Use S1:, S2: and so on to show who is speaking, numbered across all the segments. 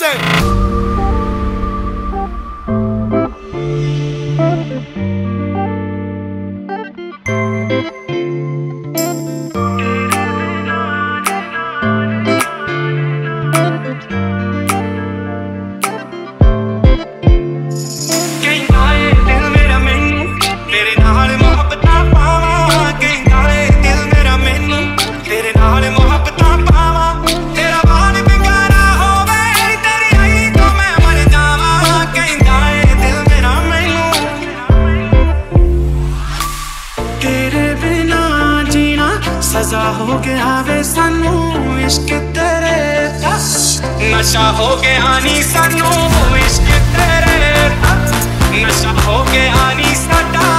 S1: 진.
S2: सजा हो गया वे सानू, इश्क तेरे नशा हो गया नी सानू, इश्क तेरे नशा हो गया नी साडा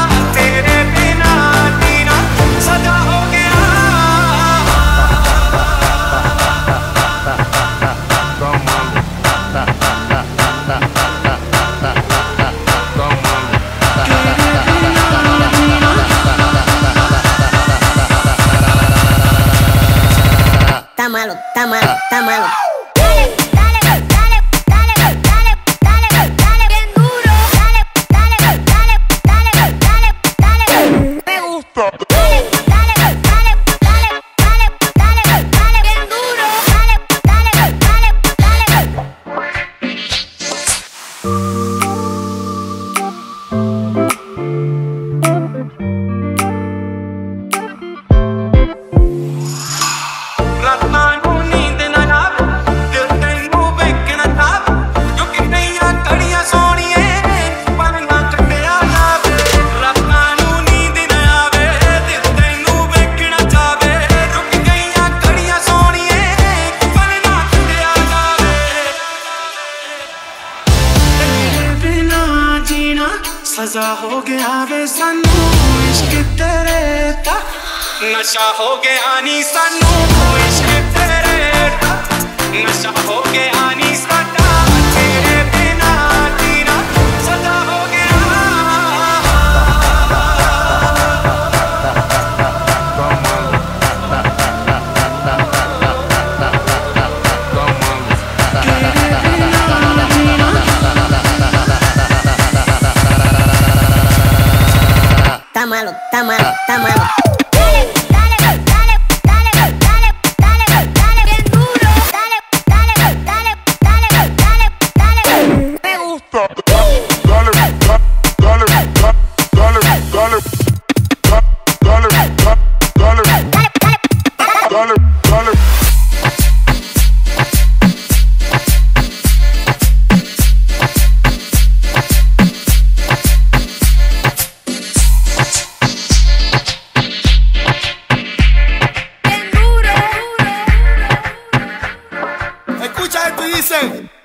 S3: está malo, está malo, ah. está malo.
S2: ਮਜ਼ਾ ਹੋ ਗਿਆ ਵੇ ਸਾਨੂੰ, ਇਸ਼ਕ ਤੇਰੇ ਦਾ ਨਸ਼ਾ ਹੋ ਗਿਆ ਨਹੀਂ ਸਾਨੂੰ, ਇਸ਼ਕ ਤੇਰੇ ਦਾ
S3: está malo, está malo, está malo.
S1: yourself.